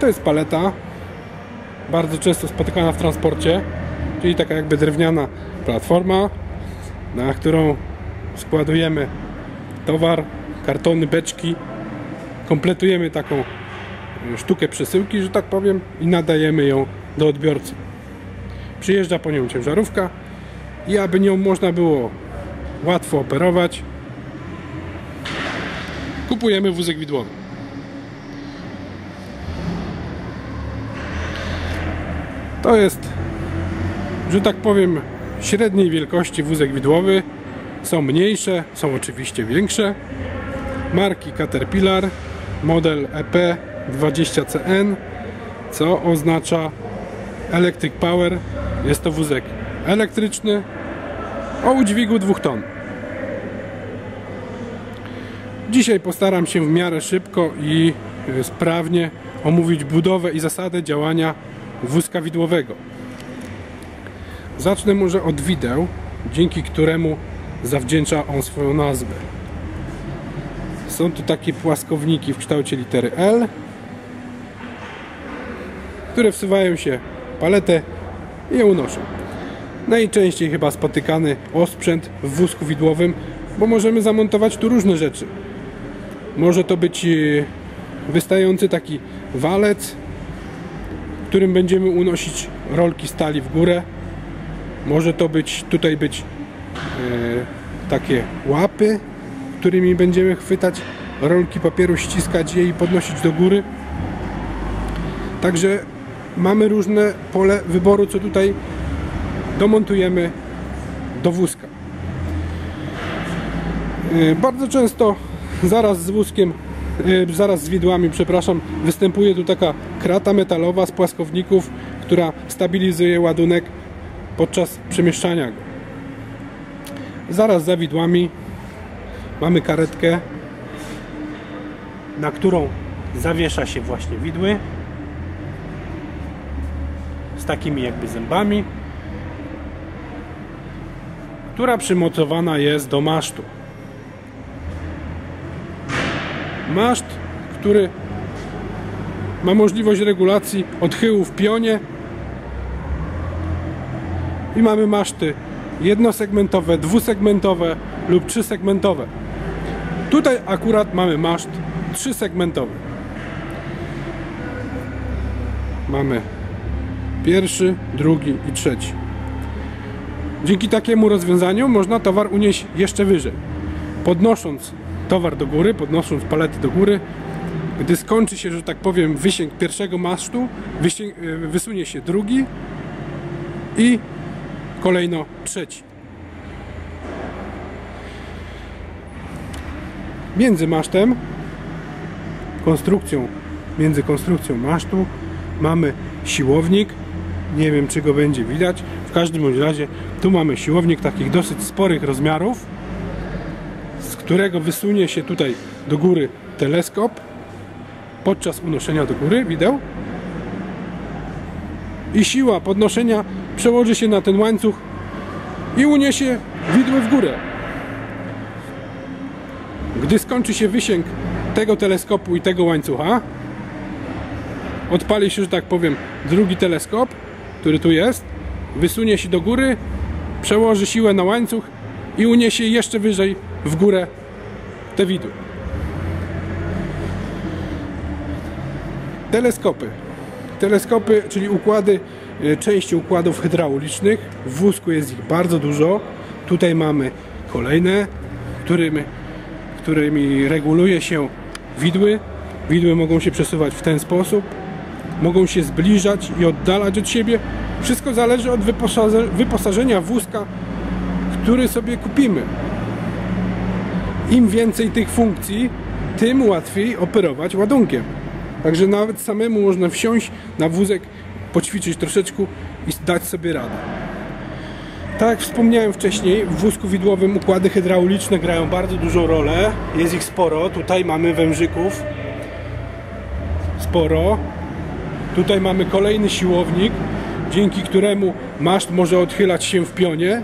To jest paleta, bardzo często spotykana w transporcie, czyli taka jakby drewniana platforma, na którą składujemy towar, kartony, beczki, kompletujemy taką e, sztukę przesyłki, że tak powiem, i nadajemy ją do odbiorcy. Przyjeżdża po nią ciężarówka i aby nią można było łatwo operować, kupujemy wózek widłowy. To jest, że tak powiem, średniej wielkości wózek widłowy. Są mniejsze, są oczywiście większe. Marki Caterpillar, model EP20CN, co oznacza Electric Power. Jest to wózek elektryczny o udźwigu 2 ton. Dzisiaj postaram się w miarę szybko i y, sprawnie omówić budowę i zasadę działania wózka widłowego. Zacznę może od wideł, dzięki któremu zawdzięcza on swoją nazwę. Są tu takie płaskowniki w kształcie litery L, które wsuwają się paletę i ją unoszą. Najczęściej chyba spotykany osprzęt w wózku widłowym, bo możemy zamontować tu różne rzeczy. Może to być e, wystający taki walec, którym będziemy unosić rolki stali w górę. Może to być tutaj być e, takie łapy, którymi będziemy chwytać rolki papieru, ściskać je i podnosić do góry. Także mamy różne pole wyboru, co tutaj domontujemy do wózka. E, bardzo często zaraz z wózkiem, zaraz z widłami, przepraszam, występuje tu taka krata metalowa z płaskowników, która stabilizuje ładunek podczas przemieszczania go. Zaraz za widłami mamy karetkę, na którą zawiesza się właśnie widły z takimi jakby zębami, która przymocowana jest do masztu. Maszt, który ma możliwość regulacji odchyłu w pionie i mamy maszty jednosegmentowe, dwusegmentowe lub trzysegmentowe. Tutaj akurat mamy maszt trzysegmentowy. Mamy pierwszy, drugi i trzeci. Dzięki takiemu rozwiązaniu można towar unieść jeszcze wyżej. Podnosząc towar do góry, podnosząc palety do góry, gdy skończy się, że tak powiem, wysięg pierwszego masztu, e, wysunie się drugi i kolejno trzeci. Między masztem, konstrukcją, między konstrukcją masztu mamy siłownik. Nie wiem, czy go będzie widać. W każdym razie tu mamy siłownik takich dosyć sporych rozmiarów, którego wysunie się tutaj do góry teleskop podczas unoszenia do góry wideł i siła podnoszenia przełoży się na ten łańcuch i uniesie widły w górę. Gdy skończy się wysięg tego teleskopu i tego łańcucha, odpali się, że tak powiem, drugi teleskop, który tu jest, wysunie się do góry, przełoży siłę na łańcuch i uniesie jeszcze wyżej w górę te widły. Teleskopy. Teleskopy, czyli układy, e, części układów hydraulicznych. W wózku jest ich bardzo dużo. Tutaj mamy kolejne, którymi, którymi reguluje się widły. Widły mogą się przesuwać w ten sposób. Mogą się zbliżać i oddalać od siebie. Wszystko zależy od wyposażenia wózka, który sobie kupimy. Im więcej tych funkcji, tym łatwiej operować ładunkiem. Także nawet samemu można wsiąść na wózek, poćwiczyć troszeczkę i dać sobie radę. Tak jak wspomniałem wcześniej, w wózku widłowym układy hydrauliczne grają bardzo dużą rolę. Jest ich sporo. Tutaj mamy wężyków. Sporo. Tutaj mamy kolejny siłownik, dzięki któremu maszt może odchylać się w pionie.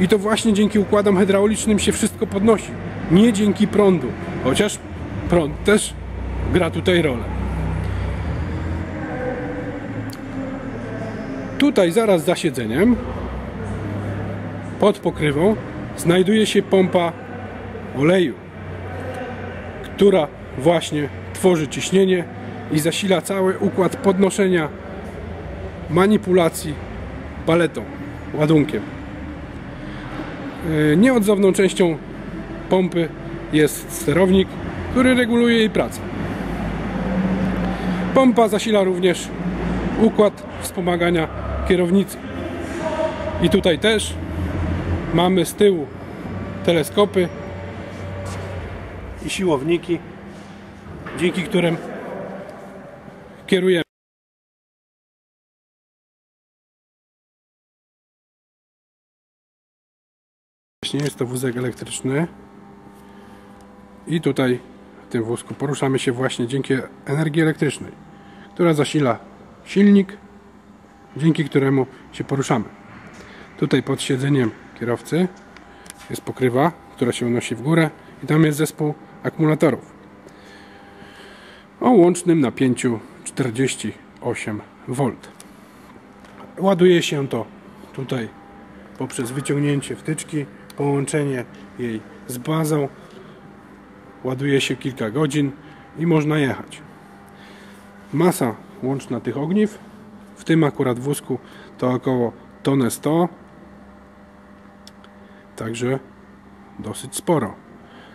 I to właśnie dzięki układom hydraulicznym się wszystko podnosi. Nie dzięki prądu. Chociaż prąd też gra tutaj rolę. Tutaj zaraz za siedzeniem pod pokrywą znajduje się pompa oleju, która właśnie tworzy ciśnienie i zasila cały układ podnoszenia manipulacji paletą, ładunkiem. Yy, Nieodzowną częścią pompy jest sterownik, który reguluje jej pracę. Pompa zasila również układ wspomagania kierownicy. I tutaj też mamy z tyłu teleskopy i siłowniki, dzięki którym kierujemy. Jest to wózek elektryczny i tutaj w tym wózku poruszamy się właśnie dzięki energii elektrycznej, która zasila silnik, dzięki któremu się poruszamy. Tutaj pod siedzeniem kierowcy jest pokrywa, która się unosi w górę i tam jest zespół akumulatorów o łącznym napięciu 48 V. Ładuje się to tutaj poprzez wyciągnięcie wtyczki, połączenie jej z bazą. Ładuje się kilka godzin i można jechać. Masa łączna tych ogniw, w tym akurat wózku, to około tonę 100. Także dosyć sporo.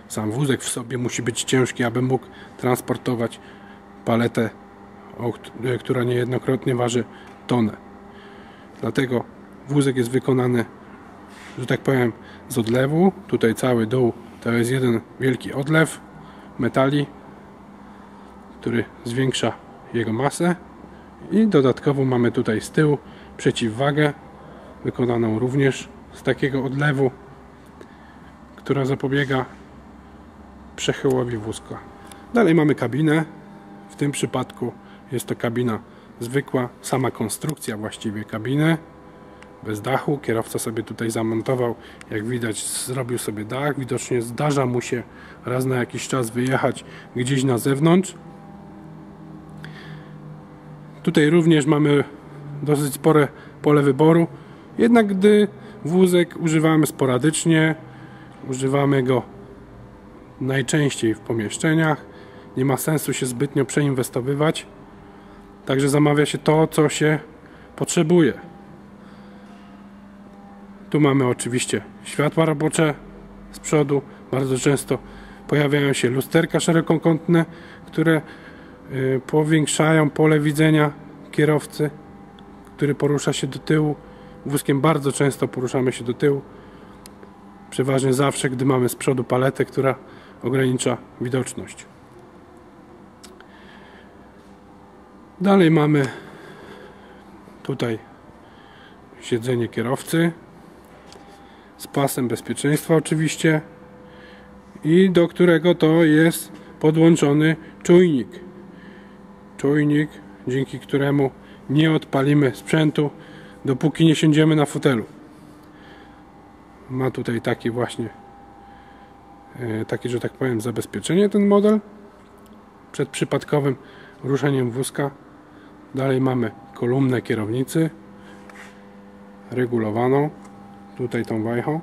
Sam wózek w sobie musi być ciężki, aby mógł transportować paletę, kt- która niejednokrotnie waży tonę. Dlatego wózek jest wykonany, że tak powiem, z odlewu. Tutaj cały dół to jest jeden wielki odlew metali, który zwiększa jego masę. I dodatkowo mamy tutaj z tyłu przeciwwagę, wykonaną również z takiego odlewu, która zapobiega przechyłowi wózka. Dalej mamy kabinę. W tym przypadku jest to kabina zwykła, sama konstrukcja właściwie kabiny, bez dachu. Kierowca sobie tutaj zamontował, jak widać, zrobił sobie dach. Widocznie zdarza mu się raz na jakiś czas wyjechać gdzieś na zewnątrz. Tutaj również mamy dosyć spore pole wyboru. Jednak gdy wózek używamy sporadycznie, używamy go najczęściej w pomieszczeniach, nie ma sensu się zbytnio przeinwestowywać. Także zamawia się to, co się potrzebuje. Tu mamy oczywiście światła robocze z przodu. Bardzo często pojawiają się lusterka szerokokątne, które y, powiększają pole widzenia kierowcy, który porusza się do tyłu. Wózkiem bardzo często poruszamy się do tyłu. Przeważnie zawsze, gdy mamy z przodu paletę, która ogranicza widoczność. Dalej mamy tutaj siedzenie kierowcy z pasem bezpieczeństwa oczywiście i do którego to jest podłączony czujnik. Czujnik, dzięki któremu nie odpalimy sprzętu dopóki nie siądziemy na fotelu. Ma tutaj takie właśnie e, takie, że tak powiem, zabezpieczenie ten model przed przypadkowym ruszeniem wózka. Dalej mamy kolumnę kierownicy regulowaną tutaj tą wajchą.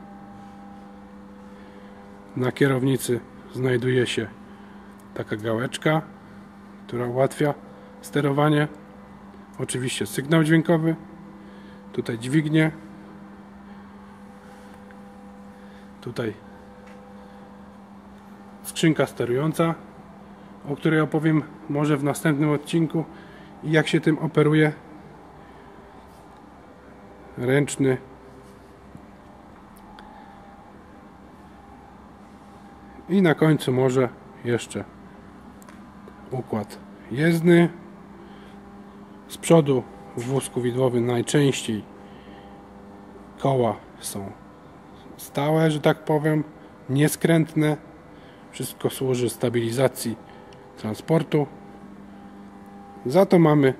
Na kierownicy znajduje się taka gałeczka, która ułatwia sterowanie. Oczywiście sygnał dźwiękowy. Tutaj dźwignie. Tutaj skrzynka sterująca, o której opowiem może w następnym odcinku i jak się tym operuje. Ręczny I na końcu może jeszcze układ jezdny. Z przodu w wózku widłowym najczęściej koła są stałe, że tak powiem, nieskrętne. Wszystko służy stabilizacji transportu. Za to mamy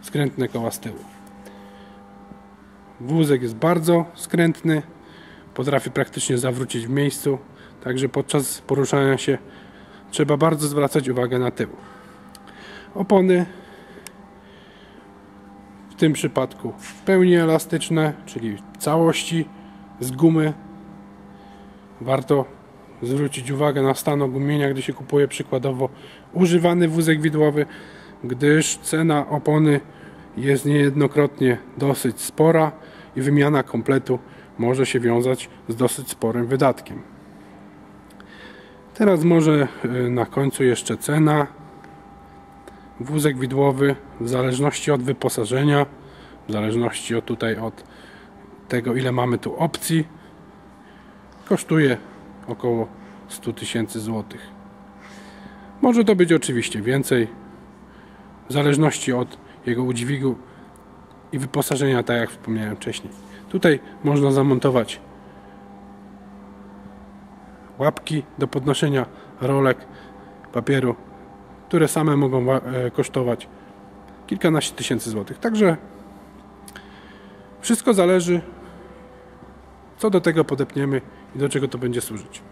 skrętne koła z tyłu. Wózek jest bardzo skrętny, potrafi praktycznie zawrócić w miejscu. Także podczas poruszania się trzeba bardzo zwracać uwagę na tył. Opony tym przypadku w pełni elastyczne, czyli w całości z gumy. Warto zwrócić uwagę na stan ogumienia, gdy się kupuje przykładowo używany wózek widłowy, gdyż cena opony jest niejednokrotnie dosyć spora i wymiana kompletu może się wiązać z dosyć sporym wydatkiem. Teraz może y, na końcu jeszcze cena. Wózek widłowy w zależności od wyposażenia, w zależności od tutaj od tego ile mamy tu opcji, kosztuje około 100 tysięcy złotych. Może to być oczywiście więcej, w zależności od jego udźwigu i wyposażenia, tak jak wspomniałem wcześniej. Tutaj można zamontować łapki do podnoszenia rolek papieru, które same mogą e, kosztować kilkanaście tysięcy złotych. Także wszystko zależy, co do tego podepniemy i do czego to będzie służyć.